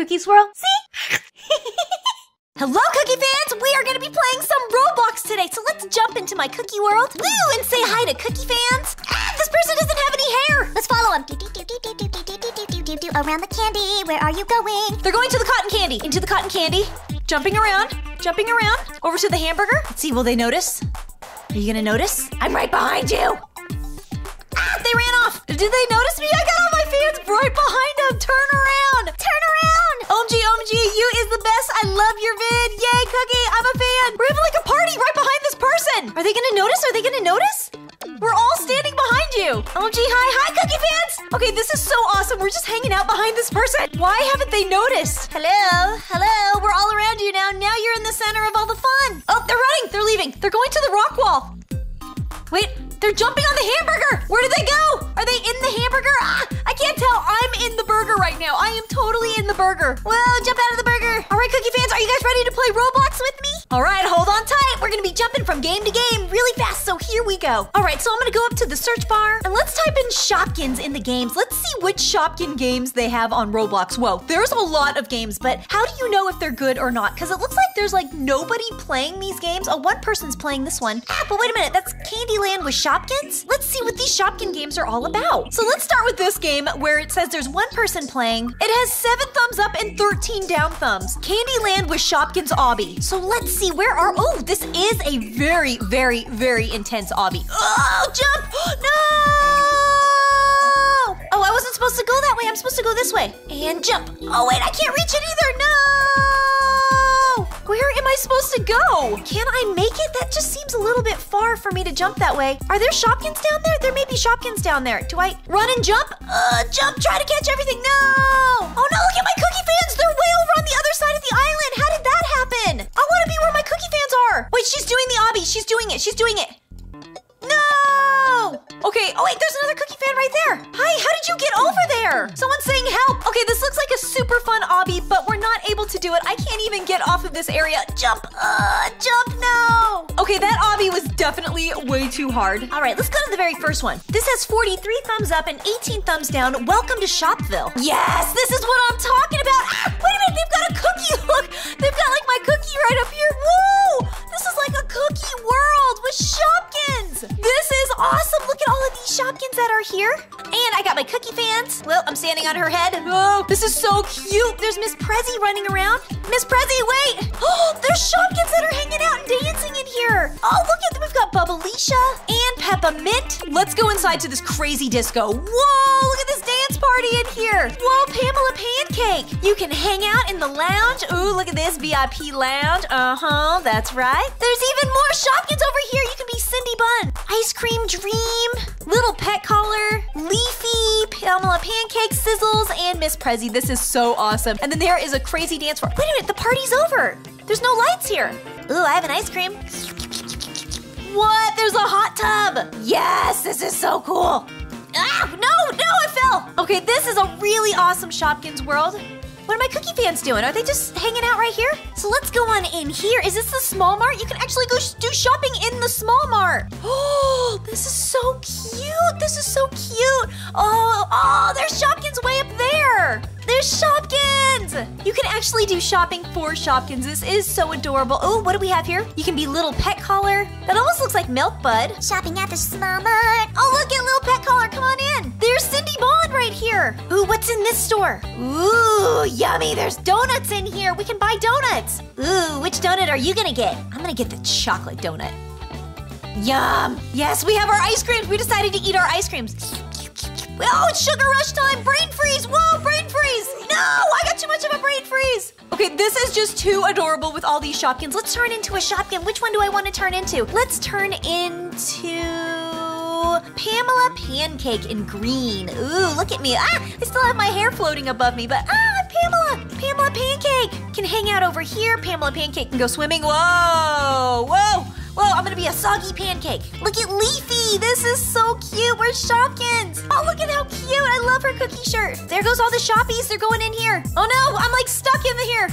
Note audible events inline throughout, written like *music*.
Cookie Swirl. See? *laughs* Hello, Cookie fans! We are going to be playing some Roblox today, so let's jump into my Cookie world. Woo! And say hi to Cookie fans. Ah, this person doesn't have any hair. Let's follow him. Around the candy, where are you going? They're going to the cotton candy. Into the cotton candy. Jumping around, jumping around. Over to the hamburger. Let's see, will they notice? Are you gonna notice? I'm right behind you. Ah, they ran off. Did they notice me? I got all my fans OMG, hi, hi, Cookie fans. Okay, this is so awesome. We're just hanging out behind this person. Why haven't they noticed? Hello, hello. We're all around you now. Now you're in the center of all the fun. Oh, they're running. They're leaving. They're going to the rock wall. Wait, they're jumping on the hamburger! Where did they go? Are they in the hamburger? Ah, I can't tell. I'm in the burger right now. I am totally in the burger. Whoa, from game to game really fast, so here we go. All right, so I'm gonna go up to the search bar and let's type in Shopkins in the games. Let's see which Shopkin games they have on Roblox. Whoa, there's a lot of games, but how do you know if they're good or not? Because it looks like there's like nobody playing these games. Oh, one person's playing this one. Ah, but wait a minute, that's Candyland with Shopkins? Let's see what these Shopkin games are all about. So let's start with this game where it says there's one person playing. It has seven thumbs up and 13 down thumbs. Candyland with Shopkins obby. So let's see, where are, oh, this is a very, very, very intense obby. Oh, jump! *gasps* No! Oh, I wasn't supposed to go that way. I'm supposed to go this way. And jump. Oh, wait, I can't reach it either. No! Where am I supposed to go? Can I make it? That just seems a little bit far for me to jump that way. Are there Shopkins down there? There may be Shopkins down there. Do I run and jump? Uh, jump, try to catch everything. No! Oh no, look at my cookie fans. They're way over on the other side of the island. How happen? I want to be where my cookie fans are. Wait, she's doing the obby. She's doing it. She's doing it. No! Okay, oh wait, there's another cookie fan right there. Hi, how did you get over there? Someone's saying help. Okay, this looks like a super fun obby, but we're not able to do it. I can't even get off of this area. Jump, uh, jump, no. Okay, that obby was definitely way too hard. All right, let's go to the very first one. This has 43 thumbs up and 18 thumbs down. Welcome to Shopville. Yes, this is what I'm talking about. Ah, wait a minute, they've got a cookie. Look, they've got like my cookie right up here. Woo! This is like a cookie world with Shopkins. This is awesome. Look at all of these Shopkins that are here. And I got my cookie fans. Well, I'm standing on her head. Oh, this is so cute. There's Miss Prezi running around. Miss Prezi, wait. Oh, *gasps* there's Shopkins that are hanging out and dancing in here. Oh, look at them. We've got Bubbleisha and Peppermint. Let's go inside to this crazy disco. Whoa, look at this dance party in here. Whoa, Pamela Pancake. You can hang out in the lounge. Ooh, look at this VIP lounge. Uh-huh, that's right. There's even more Shopkins over here. You can be Cindy Bun, Ice Cream Dream, Little Pet Collar, Leafy, Pamela Pancake, Sizzles, and Miss Prezi. This is so awesome. And then there is a crazy dance floor. Wait a minute, the party's over. There's no lights here. Ooh, I have an ice cream. What? There's a hot tub. Yes, this is so cool. Ah, no, no, I fell. Okay, this is a really awesome Shopkins world. What are my cookie fans doing? Are they just hanging out right here? So let's go on in here. Is this the small mart? You can actually go sh- do shopping in the small mart. *gasps* Oh, this is so cute. This is so cute. Oh, oh, there's Shopkins way up there. There's Shopkins. You can actually do shopping for Shopkins. This is so adorable. Oh, what do we have here? You can be little pet collar. That almost looks like Milk Bud. Shopping at the small. Oh, look at little pet collar. Come on in. There's Cindy Bun right here. Ooh, what's in this store? Ooh, yummy. There's donuts in here. We can buy donuts. Ooh, which donut are you gonna get? I'm gonna get the chocolate donut. Yum. Yes, we have our ice creams. We decided to eat our ice creams. Oh, it's sugar rush time! Brain freeze! Whoa, brain freeze! No, I got too much of a brain freeze! Okay, this is just too adorable with all these Shopkins. Let's turn into a Shopkin. Which one do I want to turn into? Let's turn into Pamela Pancake in green. Ooh, look at me. Ah, I still have my hair floating above me, but ah, Pamela. Pamela Pancake can hang out over here. Pamela Pancake can go swimming. Whoa, whoa. Whoa, I'm gonna be a soggy pancake. Look at Leafy. This is so cute. We're Shopkins. Oh, look at how cute. I love her cookie shirt. There goes all the shoppies. They're going in here. Oh no, I'm like stuck in here.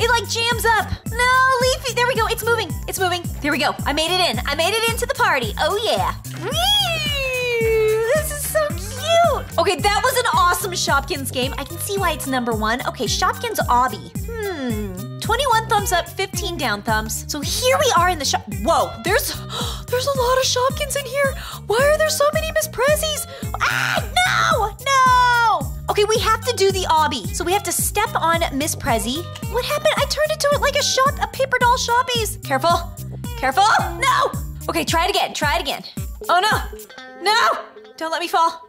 It like jams up. No, Leafy. There we go. It's moving. It's moving. There we go. I made it in. I made it into the party. Oh yeah. Whee! This is so cute. Okay, that was an awesome Shopkins game. I can see why it's number one. Okay, Shopkins Obby. Hmm. 21 thumbs up, 15 down thumbs. So here we are in the shop. Whoa, there's *gasps* there's a lot of Shopkins in here. Why are there so many Miss Prezzies? Ah, no, no. Okay, we have to do the obby. So we have to step on Miss Prezzy. What happened? I turned into it like a shop, a paper doll shoppies. Careful, careful. No. Okay, try it again. Try it again. Oh no, no! Don't let me fall.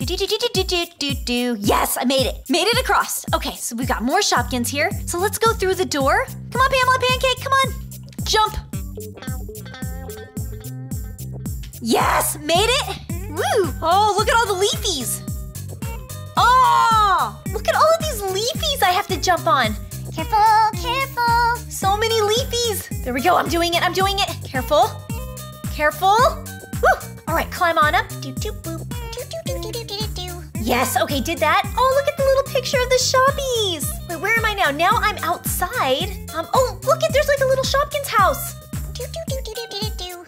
Do, do, do, do, do, do, do, do. Yes, I made it. Made it across. Okay, so we've got more Shopkins here. So let's go through the door. Come on, Pamela Pancake, come on. Jump. Yes, made it. Woo. Oh, look at all the leafies. Oh, look at all of these leafies I have to jump on. Careful, careful. So many leafies. There we go. I'm doing it. I'm doing it. Careful. Careful. Woo. All right, climb on up. Do, do, boop. Yes, okay, did that. Oh, look at the little picture of the shoppies. Wait, where am I now? Now I'm outside. Um, oh, look at there's like a little Shopkins house. Do, do, do.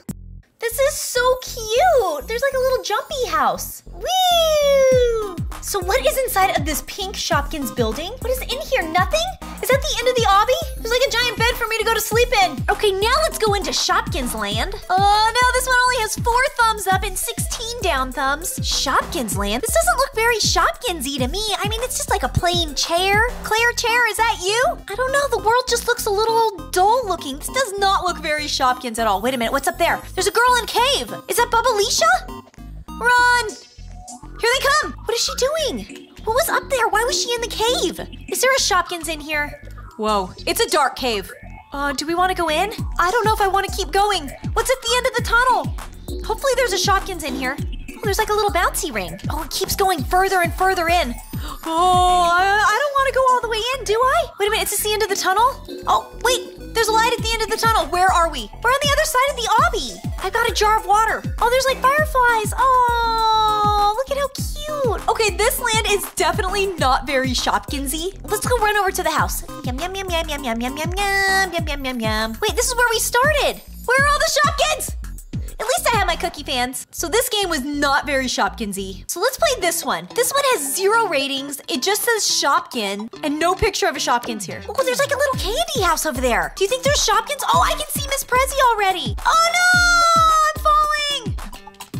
This is so cute. There's like a little jumpy house. Woo! So what is inside of this pink Shopkins building? What is in here? Nothing? Is that the end of the obby? There's like a giant bed for me to go to sleep in. Okay, now let's go into Shopkins land. Oh no, this one only has four thumbs up and 16 down thumbs. Shopkins land? This doesn't look very Shopkinsy to me. I mean, it's just like a plain chair. Claire chair, is that you? I don't know, the world just looks a little dull looking. This does not look very Shopkins at all. Wait a minute, what's up there? There's a girl in cave. Is that Bubba Run! Here they come! What is she doing? What was up there? Why was she in the cave? Is there a Shopkins in here? Whoa, it's a dark cave. Uh, do we want to go in? I don't know if I want to keep going. What's at the end of the tunnel? Hopefully there's a Shopkins in here. Oh, there's like a little bouncy ring. Oh, it keeps going further and further in. Oh, I, don't want to go all the way in, do I? Wait a minute, is this the end of the tunnel? Oh, wait, there's a light at the end of the tunnel. Where are we? We're on the other side of the obby. I've got a jar of water. Oh, there's like fireflies. Oh, look at how cute. Okay, this land is definitely not very Shopkinsy. Let's go run over to the house. Yum, yum, yum, yum, yum, yum, yum, yum, yum, yum, yum, yum, yum. Wait, this is where we started. Where are all the Shopkins? At least I have my cookie fans. So this game was not very Shopkinsy. So let's play this one. This one has zero ratings. It just says Shopkin and no picture of a Shopkins here. Oh, there's like a little candy house over there. Do you think there's Shopkins? Oh, I can see Miss Prezzy already. Oh no, I'm falling.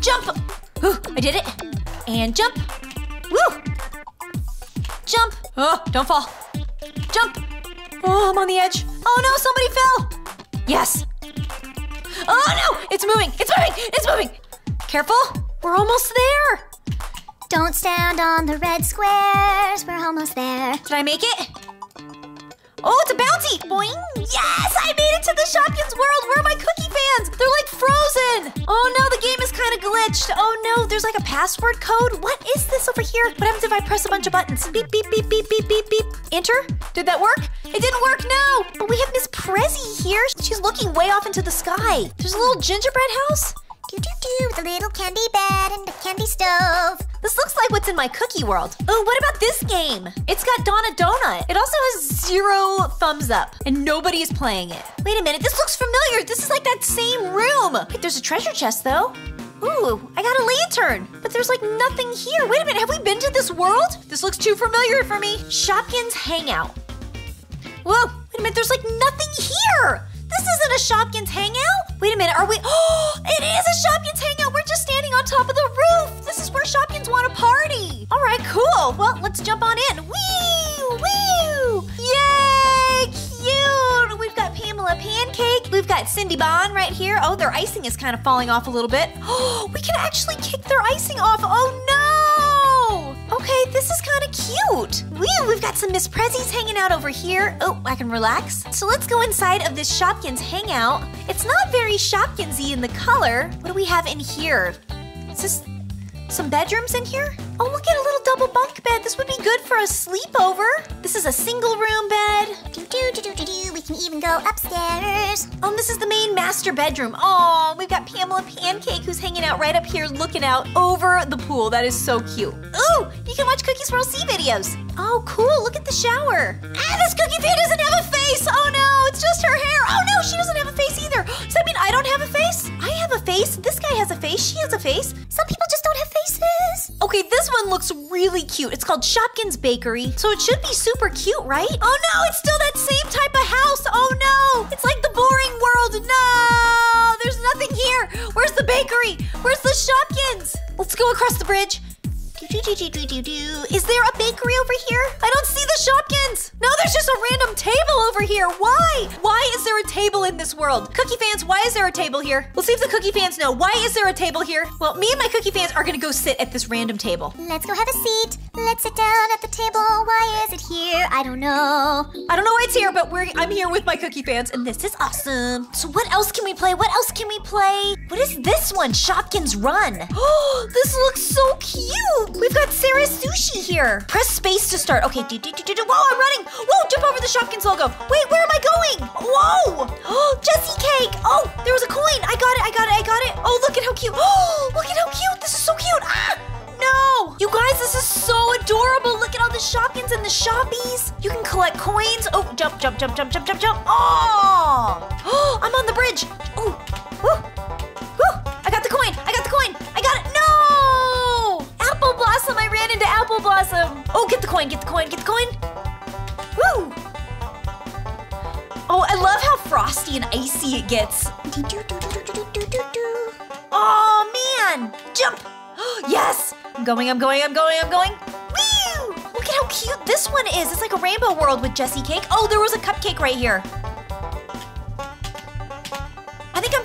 Jump. Ooh, I did it. And jump. Woo. Jump. Oh, don't fall. Jump. Oh, I'm on the edge. Oh no, somebody fell. Yes. Oh no! It's moving! It's moving! It's moving! Careful! We're almost there! Don't stand on the red squares. We're almost there. Did I make it? Oh, it's a bouncy! Boing! Yes! I made it to the Shopkins world! Where are my cookie fans? They're like frozen! Oh no, the game is kind of glitched. Oh no, there's like a password code. What is this over here? What happens if I press a bunch of buttons? Beep, beep, beep, beep, beep, beep, beep. Enter? Did that work? It didn't work, no! But we have Miss Prezi here. She's looking way off into the sky. There's a little gingerbread house. Do do do, the little candy bed and the candy stove. This looks like what's in my cookie world. Oh, what about this game? It's got Donna Donut. It also has zero thumbs up, and nobody is playing it. Wait a minute, this looks familiar. This is like that same room. Wait, there's a treasure chest though. Ooh, I got a lantern, but there's like nothing here. Wait a minute, have we been to this world? This looks too familiar for me. Shopkins Hangout. Whoa, wait a minute, there's like nothing here. This isn't a Shopkins hangout. Wait a minute, are we? Oh, *gasps* it is a Shopkins Bond right here. Oh, their icing is kind of falling off a little bit. Oh, *gasps* we can actually kick their icing off. Oh, no. Okay, this is kind of cute. Woo, we've got some Miss Prezzies hanging out over here. Oh, I can relax. So let's go inside of this Shopkins hangout. It's not very Shopkinsy in the color. What do we have in here? Is this some bedrooms in here? Oh, look at a little double bunk bed. This would be good for a sleepover. This is a single room bed. Do do do do do do. We can even go upstairs. Oh, and this is the main master bedroom. Oh, we've got Pamela Pancake who's hanging out right up here looking out over the pool. That is so cute. Ooh, you can watch Cookie Swirl C videos. Oh, cool. Look at the shower. Ah, this cookie fan doesn't have a face. Oh no, it's just her hair. Oh no, she doesn't have a face either. Does that mean I don't have a face? I have a face. This guy has a face. She has a face. Some people Okay, this one looks really cute. It's called Shopkins Bakery, so it should be super cute, right? Oh no, it's still that same type of house. Oh no, it's like the boring world. No, there's nothing here. Where's the bakery? Where's the Shopkins? Let's go across the bridge. Is there a bakery over here? I don't see the Shopkins. No, there's just a random table over here. Why? Why is there a table in this world? Cookie fans, why is there a table here? Let's see if the cookie fans know. Why is there a table here? Well, me and my cookie fans are gonna go sit at this random table. Let's go have a seat. Let's sit down at the table. Why is it here? I don't know. I don't know why it's here, but we're I'm here with my cookie fans, and this is awesome. So what else can we play? What else can we play? What is this one? Shopkins Run. Oh, *gasps* this looks so cute. We've got Sarah's sushi here. Press space to start. Okay, do, do, do, do, do. Whoa, I'm running. Whoa, jump over the Shopkins logo. Wait, where am I going? Whoa. *gasps* Oh, Jessicake. Oh, there was a coin. I got it, I got it, I got it. Oh, look at how cute. Oh, *gasps* look at how cute. This is so cute. Ah, no. You guys, this is so adorable. Look at all the Shopkins and the Shoppies. You can collect coins. Oh, jump, jump, jump, jump, jump, jump, jump. Oh, oh *gasps* I'm on the bridge. Oh, woo. Coin. Get the coin. Woo. Oh, I love how frosty and icy it gets. Oh, man. Jump. *gasps* yes. I'm going, I'm going, I'm going, I'm going. Woo! Look at how cute this one is. It's like a rainbow world with Jessicake. Oh, there was a cupcake right here.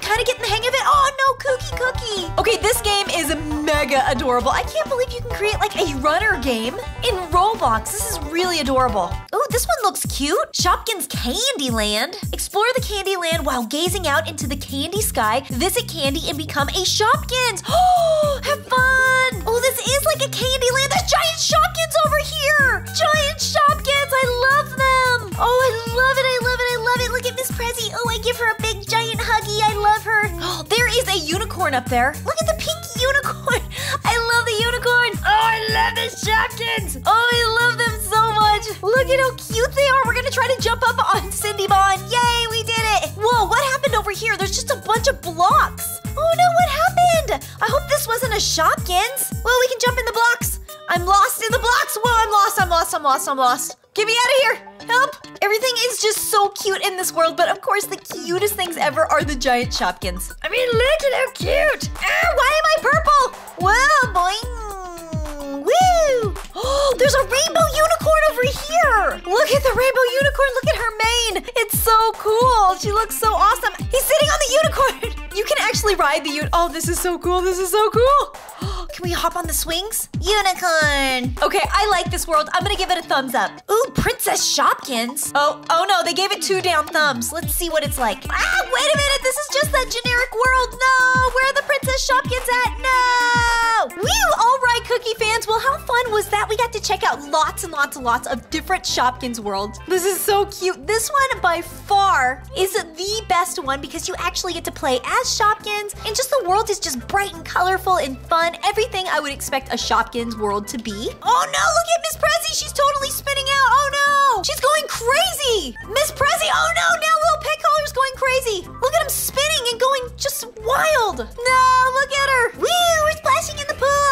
Kind of getting the hang of it. Oh no, Cookie Cookie. Okay, this game is mega adorable. I can't believe you can create like a runner game in Roblox. This is really adorable. Oh, this one looks cute. Shopkins Candyland. Explore the Candyland while gazing out into the candy sky. Visit Candy and become a Shopkins. Oh, *gasps* have fun. Oh, this is like a Candyland. There's giant Shopkins over here. Giant Shopkins. I love them. Oh, I love it. I love it. I love it. Look at Miss Prezi. Oh, I give her a big giant I love her. Oh, *gasps* there is a unicorn up there. Look at the pink *laughs* unicorn. I love the unicorn. Oh, I love the Shopkins. Oh, I love them so much. Look at how cute they are. We're gonna try to jump up on Cindy Bun. Yay, we did it. Whoa, what happened over here? There's just a bunch of blocks. Oh no, what happened? I hope this wasn't a Shopkins. Well, we can jump in the blocks. I'm lost in the blocks. Whoa, I'm lost. I'm lost. I'm lost. I'm lost. Get me out of here. Help. Everything is just so cute in this world, but of course, the cutest things ever are the giant Shopkins. I mean, look at how cute. Ah, why am I purple? Whoa, boing. Oh, there's a rainbow unicorn over here. Look at the rainbow unicorn. Look at her mane. It's so cool. She looks so awesome. He's sitting on the unicorn. *laughs* You can actually ride the unicorn. Oh, this is so cool. This is so cool. *gasps* Can we hop on the swings? Unicorn. Okay, I like this world. I'm gonna give it a thumbs up. Ooh, Princess Shopkins. Oh, oh no, they gave it two down thumbs. Let's see what it's like. Ah, wait a minute. This is just that generic world. No, where are the Princess Shopkins at? No. Woo! All right, Cookie fans. Well, how fun was that? We got to check out lots and lots and lots of different Shopkins worlds. This is so cute. This one, by far, is the best one because you actually get to play as Shopkins, and just the world is just bright and colorful and fun. Everything I would expect a Shopkins world to be. Oh no, look at Miss Prezi. She's totally spinning out. Oh no. She's going crazy. Miss Prezi. Oh no, now little pet collar's going crazy. Look at him spinning and going just wild. No, look at her. Woo, we're splashing in the pool.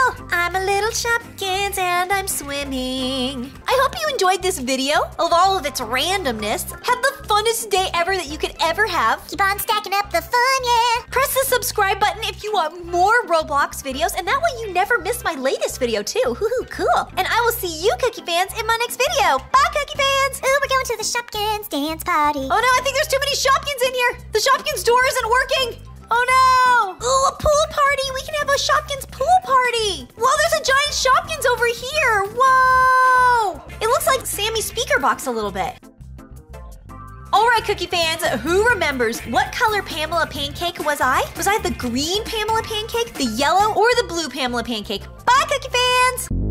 Little Shopkins and I'm swimming. I hope you enjoyed this video of all of its randomness. Have the funnest day ever that you could ever have. Keep on stacking up the fun, yeah. Press the subscribe button if you want more Roblox videos, and that way you never miss my latest video too. Hoo-hoo, cool. And I will see you, Cookie fans, in my next video. Bye, Cookie fans. Ooh, we're going to the Shopkins dance party. Oh no, I think there's too many Shopkins in here. The Shopkins door isn't working. Oh no! Ooh, a pool party! We can have a Shopkins pool party! Whoa, there's a giant Shopkins over here! Whoa! It looks like Sammy's speaker box a little bit. All right, Cookie fans, who remembers what color Pamela Pancake was I? Was I the green Pamela Pancake, the yellow, or the blue Pamela Pancake? Bye, Cookie fans!